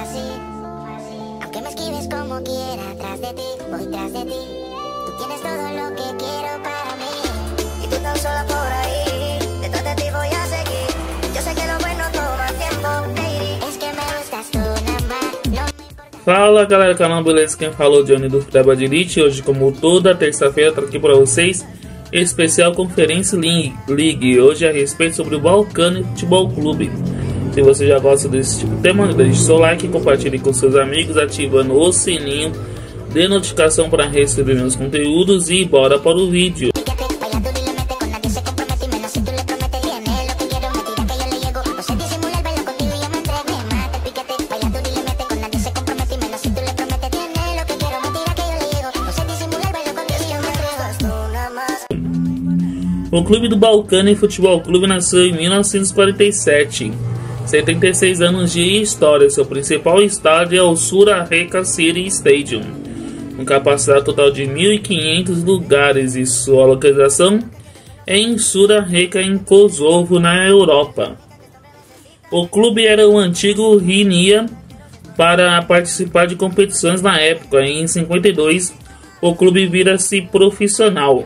así. Aunque me como quiera, de ti, voy tras de ti. Tú tienes todo lo que quiero para mí. Y tú tan por ahí, detrás de ti voy a seguir. Yo sé que lo bueno toma tiempo, baby. Es que me gustas tú, Fala galera do canal Beleza, quem falou Johnny do Futebol de Elite. Hoje, como toda terça-feira, tô aqui para vocês especial Conferência League, hoje a respeito sobre o Balcânia Futebol Clube. Se você já gosta desse tipo de tema, deixe seu like, compartilhe com seus amigos, ativando o sininho de notificação para receber meus conteúdos e bora para o vídeo. O Clube do Balcânia Futebol Clube nasceu em 1947. 76 anos de história. Seu principal estádio é o Surareca City Stadium, com capacidade total de 1.500 lugares e sua localização é em Surareca, em Kosovo, na Europa. O clube era o antigo Rinia para participar de competições na época. Em 52, o clube vira-se profissional.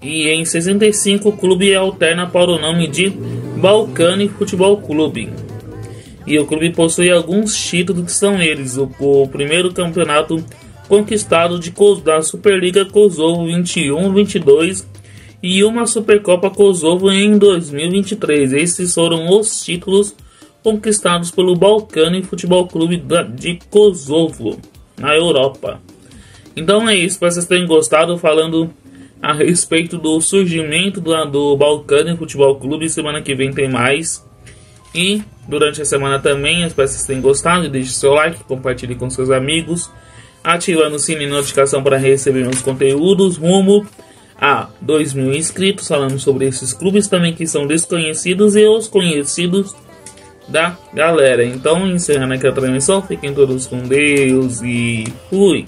E em 65 o clube alterna para o nome de Balcani Futebol Clube. E o clube possui alguns títulos que são eles: o, o primeiro campeonato conquistado de, da Superliga Kosovo 21-22 e uma Supercopa Kosovo em 2023. Esses foram os títulos conquistados pelo Balcani Futebol Clube de Kosovo, na Europa. Então é isso, espero que vocês tenham gostado falando a respeito do surgimento do, do Balcânia Futebol Clube. Semana que vem tem mais. E durante a semana também, espero que vocês tenham gostado. Deixe seu like, compartilhe com seus amigos, ativando o sininho de notificação para receber meus conteúdos rumo a 2 mil inscritos. Falando sobre esses clubes também que são desconhecidos e os conhecidos da galera. Então, encerrando aqui a transmissão, fiquem todos com Deus e fui.